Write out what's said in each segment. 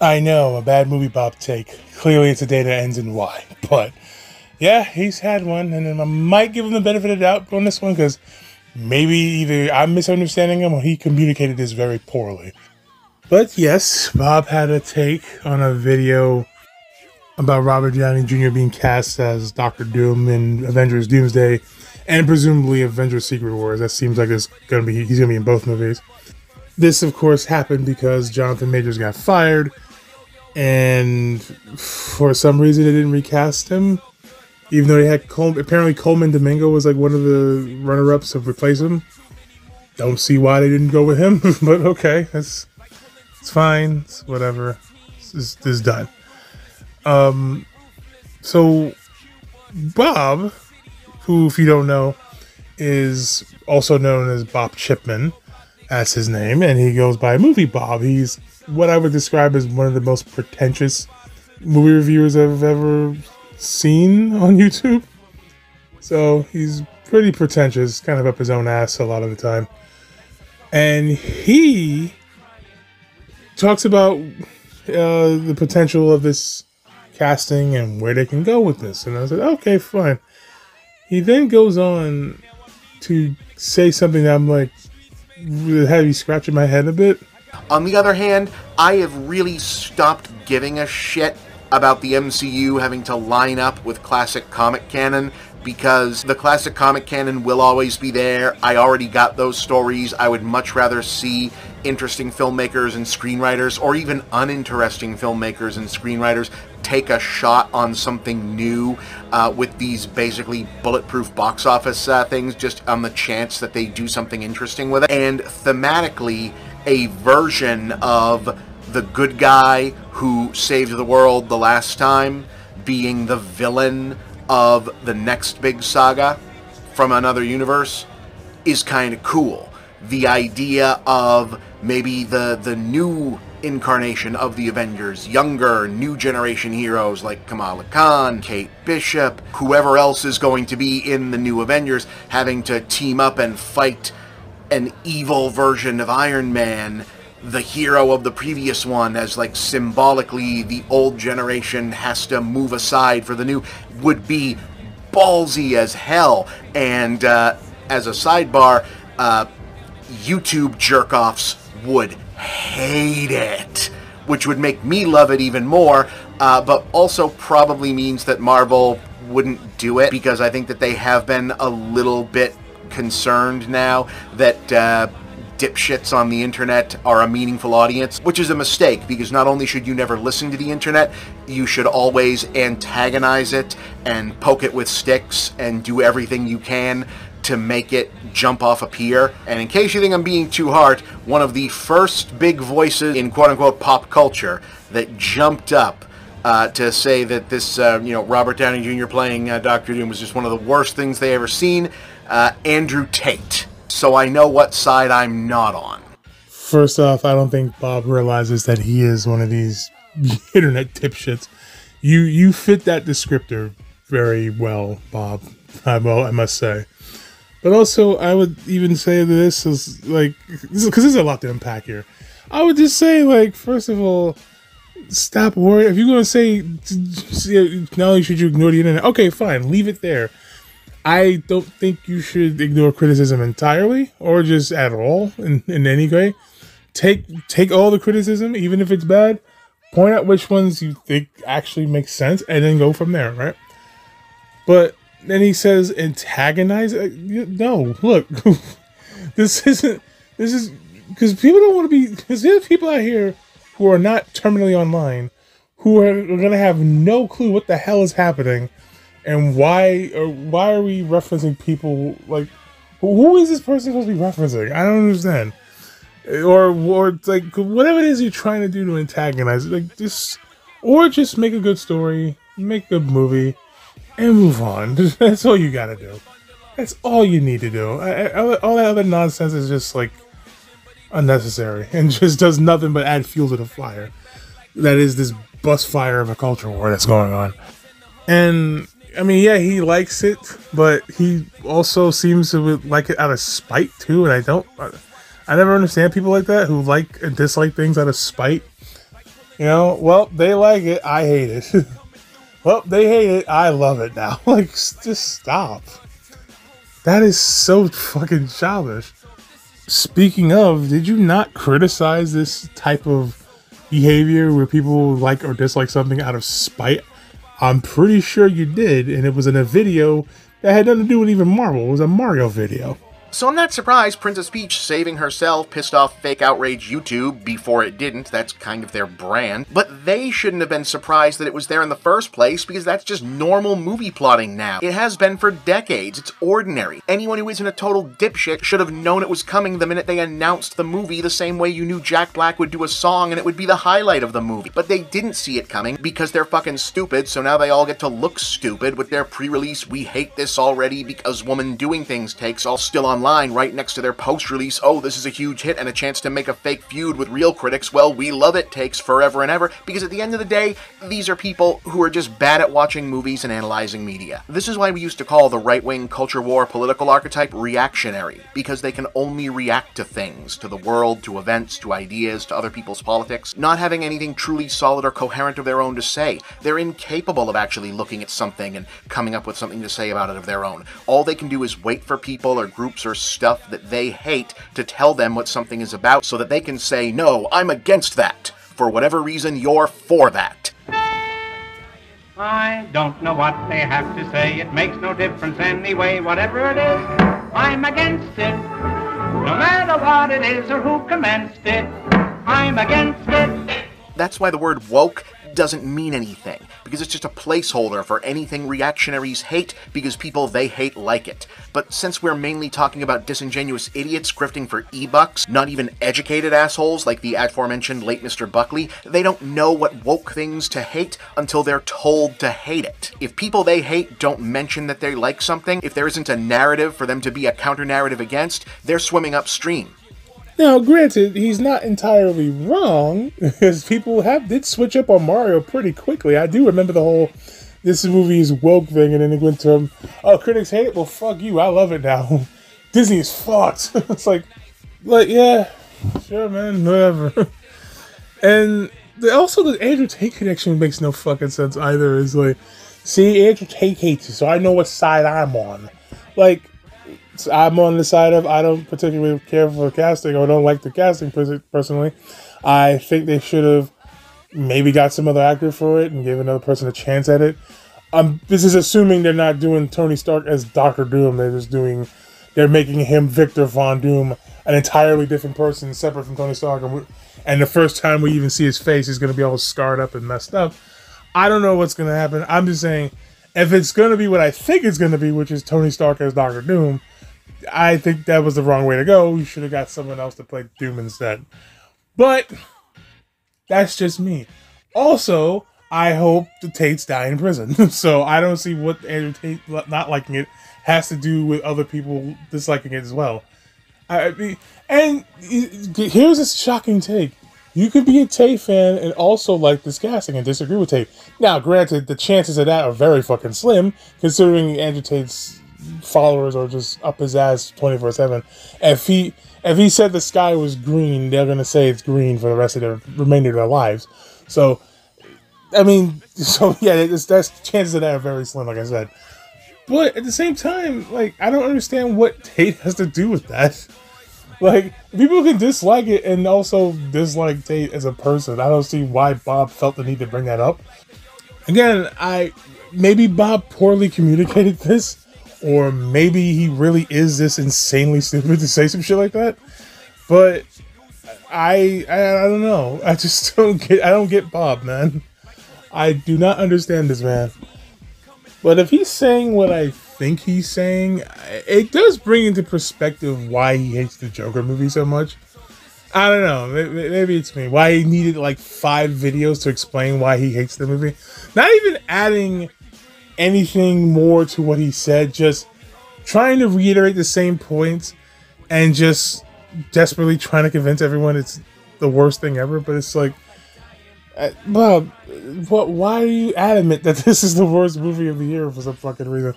I know, a bad movie Bob take. Clearly, it's a day that ends in Y. But yeah, he's had one, and I might give him the benefit of the doubt on this one because maybe either I'm misunderstanding him or he communicated this very poorly. But yes, Bob had a take on a video about Robert Downey Jr. being cast as Doctor Doom in Avengers Doomsday and presumably Avengers Secret Wars. That seems like it's gonna be he's gonna be in both movies. This of course happened because Jonathan Majors got fired and for some reason they didn't recast him. Even though they had Col- apparently Colman Domingo was like one of the runner ups to replace him. Don't see why they didn't go with him, but okay, that's it's fine. It's whatever. This is done. Um, so Bob, who, if you don't know, is also known as Bob Chipman, as his name, and he goes by Movie Bob. He's what I would describe as one of the most pretentious movie reviewers I've ever seen on YouTube. So he's pretty pretentious, kind of up his own ass a lot of the time. And he talks about uh, the potential of this casting and where they can go with this. And I said, okay, fine. He then goes on to say something that I'm like, have you scratching my head a bit? On the other hand, I have really stopped giving a shit about the MCU having to line up with classic comic canon because the classic comic canon will always be there. I already got those stories. I would much rather see interesting filmmakers and screenwriters, or even uninteresting filmmakers and screenwriters, take a shot on something new uh, with these basically bulletproof box office uh, things, just on the chance that they do something interesting with it. And thematically, a version of the good guy who saved the world the last time being the villain of the next big saga from another universe is kind of cool. The idea of maybe the the new incarnation of the Avengers, younger, new generation heroes like Kamala Khan, Kate Bishop, whoever else is going to be in the new Avengers, having to team up and fight an evil version of Iron Man, the hero of the previous one, as like symbolically the old generation has to move aside for the new, would be ballsy as hell. And uh, as a sidebar, uh, YouTube jerk offs would hate it, which would make me love it even more, uh, but also probably means that Marvel wouldn't do it because I think that they have been a little bit concerned now that uh, dipshits on the internet are a meaningful audience, which is a mistake because not only should you never listen to the internet, you should always antagonize it and poke it with sticks and do everything you can to make it jump off a pier. And in case you think I'm being too hard, one of the first big voices in quote unquote pop culture that jumped up uh, to say that this, uh, you know, Robert Downey Jr. playing uh, Doctor Doom was just one of the worst things they ever seen. Uh, Andrew Tate. So I know what side I'm not on. First off, I don't think Bob realizes that he is one of these internet tipshits. You you fit that descriptor very well, Bob. I well, I must say. But also, I would even say this is like because there's a lot to unpack here. I would just say, like, first of all, stop worrying. If you're going to say, not only should you ignore the internet, okay, fine, leave it there. I don't think you should ignore criticism entirely or just at all in, in any way. Take take all the criticism, even if it's bad. Point out which ones you think actually make sense, and then go from there, right? But then he says antagonize. Uh, no, look, this isn't. This is because people don't want to be. Because there's people out here who are not terminally online who are, are going to have no clue what the hell is happening and why or why are we referencing people like who is this person supposed to be referencing? I don't understand. Or or like whatever it is you're trying to do to antagonize, like just or just make a good story, make a good movie, and move on. That's all you gotta do. That's all you need to do. all that other nonsense is just like unnecessary and just does nothing but add fuel to the fire. That is this bus fire of a culture war that's going on. And I mean, yeah, he likes it, but he also seems to like it out of spite too. And I don't, I never understand people like that who like and dislike things out of spite. You know, well, they like it. I hate it. well, they hate it. I love it now. like, just stop. That is so fucking childish. Speaking of, did you not criticize this type of behavior where people like or dislike something out of spite? I'm pretty sure you did, and it was in a video that had nothing to do with even Marvel. It was a Mario video. So I'm not surprised Princess Peach saving herself pissed off fake outrage YouTube before it didn't. That's kind of their brand. But they shouldn't have been surprised that it was there in the first place because that's just normal movie plotting now. It has been for decades. It's ordinary. Anyone who isn't a total dipshit should have known it was coming the minute they announced the movie the same way you knew Jack Black would do a song and it would be the highlight of the movie. But they didn't see it coming because they're fucking stupid, so now they all get to look stupid with their pre-release we hate this already because woman doing things takes all still on line right next to their post release, oh, this is a huge hit and a chance to make a fake feud with real critics. Well, we love it takes forever and ever because at the end of the day, these are people who are just bad at watching movies and analyzing media. This is why we used to call the right wing culture war political archetype reactionary because they can only react to things, to the world, to events, to ideas, to other people's politics, not having anything truly solid or coherent of their own to say. They're incapable of actually looking at something and coming up with something to say about it of their own. All they can do is wait for people or groups or stuff stuff that they hate to tell them what something is about so that they can say, no, I'm against that. For whatever reason, you're for that. I don't know what they have to say. It makes no difference anyway, whatever it is. I'm against it. No matter what it is or who commenced it, I'm against it. That's why the word woke doesn't mean anything, because it's just a placeholder for anything reactionaries hate because people they hate like it. But since we're mainly talking about disingenuous idiots grifting for e-bucks, not even educated assholes like the aforementioned late Mr. Buckley, they don't know what woke things to hate until they're told to hate it. If people they hate don't mention that they like something, if there isn't a narrative for them to be a counter-narrative against, they're swimming upstream. Now, granted, he's not entirely wrong because people have did switch up on Mario pretty quickly. I do remember the whole this movie is woke thing, and then it went to him, oh, critics hate it. Well, fuck you, I love it now. Disney is fucked. it's like, like yeah, sure, man, whatever. and the, also the Andrew Tate connection makes no fucking sense either. Is like, see, Andrew Tate hates you, so I know what side I'm on. Like, I'm on the side of I don't particularly care for casting or don't like the casting personally. I think they should have maybe got some other actor for it and gave another person a chance at it. Um, this is assuming they're not doing Tony Stark as Doctor Doom. They're just doing, they're making him Victor Von Doom, an entirely different person, separate from Tony Stark. And, and the first time we even see his face, he's going to be all scarred up and messed up. I don't know what's going to happen. I'm just saying, if it's going to be what I think it's going to be, which is Tony Stark as Doctor Doom, I think that was the wrong way to go. You should have got someone else to play Doom instead. But that's just me. Also, I hope the Tates die in prison. so I don't see what Andrew Tate not liking it has to do with other people disliking it as well. I mean, and here's a shocking take. You could be a Tate fan and also like this casting and disagree with Tate. Now, granted, the chances of that are very fucking slim, considering Andrew Tate's followers are just up his ass 24 7 if he if he said the sky was green they're going to say it's green for the rest of their remainder of their lives. So i mean so yeah it's, that's chances of that are very slim like i said. But at the same time like i don't understand what tate has to do with that. Like people can dislike it and also dislike tate as a person. I don't see why bob felt the need to bring that up. Again i maybe bob poorly communicated this or maybe he really is this insanely stupid to say some shit like that. But I, I I don't know. I just don't get I don't get Bob, man. I do not understand this man. But if he's saying what I think he's saying, it does bring into perspective why he hates the Joker movie so much. I don't know. Maybe it's me. Why he needed like five videos to explain why he hates the movie. Not even adding anything more to what he said, just trying to reiterate the same points and just desperately trying to convince everyone it's the worst thing ever. But it's like, uh, Bob, what? Why are you adamant that this is the worst movie of the year for some fucking reason?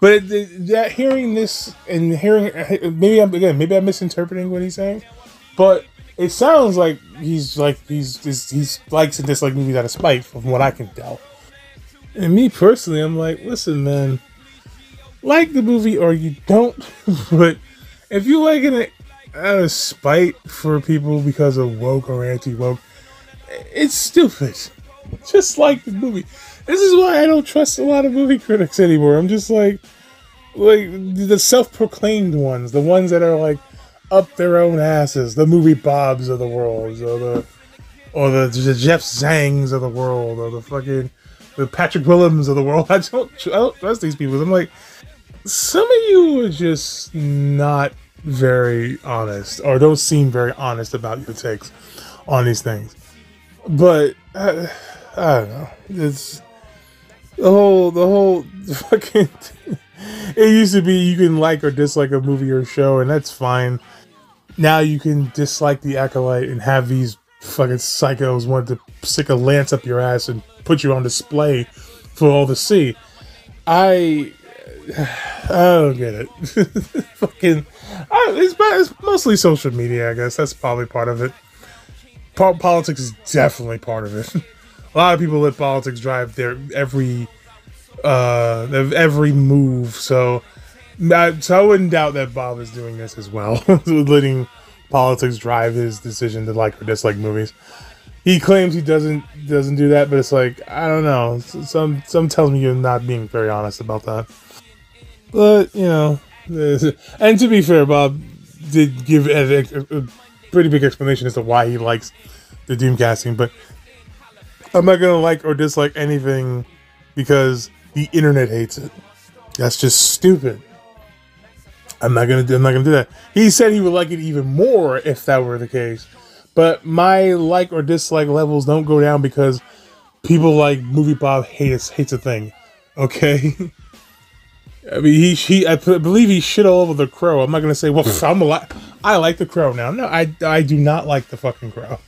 But that hearing this and hearing maybe I'm again maybe I'm misinterpreting what he's saying, but it sounds like he's like he's he's, he's likes and dislikes movies out of spite, from what I can tell. And me personally, I'm like, listen, man, like the movie or you don't, but if you like it out of spite for people because of woke or anti woke, it's stupid. Just like the movie. This is why I don't trust a lot of movie critics anymore. I'm just like, like the self-proclaimed ones, the ones that are like up their own asses, the movie Bobs of the world, or the or the, the Jeff Zangs of the world, or the fucking the Patrick Willems of the world. I don't, I don't trust these people. I'm like, some of you are just not very honest, or don't seem very honest about your takes on these things. But uh, I don't know. It's the whole the whole fucking. it used to be you can like or dislike a movie or show, and that's fine. Now you can dislike the acolyte and have these fucking psychos want to stick a lance up your ass and put you on display for all to see. I I don't get it. fucking, I, it's, it's mostly social media, I guess. That's probably part of it. Po- politics is definitely part of it. a lot of people let politics drive their every uh every move. So, I, so I wouldn't doubt that Bob is doing this as well, letting politics drive his decision to like or dislike movies. He claims he doesn't doesn't do that, but it's like I don't know. Some some tells me you're not being very honest about that. But you know, and to be fair, Bob did give a, a, pretty big explanation as to why he likes the Doom casting, but I'm not gonna like or dislike anything because the internet hates it. That's just stupid. I'm not gonna. I'm not gonna do that. He said he would like it even more if that were the case, but my like or dislike levels don't go down because people like Movie Bob hates hates a thing. Okay. I mean, he, he, I believe he shit all over the crow. I'm not gonna say, well, I'm a lot. I like the crow now. No, I, I do not like the fucking crow.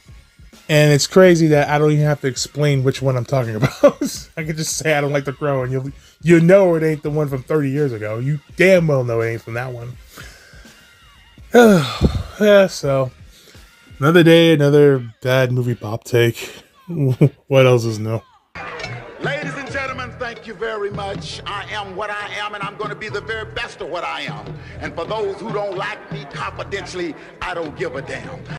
And it's crazy that I don't even have to explain which one I'm talking about. I can just say I don't like the crow, and you you know it ain't the one from 30 years ago. You damn well know it ain't from that one. yeah, so another day, another bad movie pop take. what else is new? Ladies and gentlemen, thank you very much. I am what I am, and I'm going to be the very best of what I am. And for those who don't like me confidentially, I don't give a damn.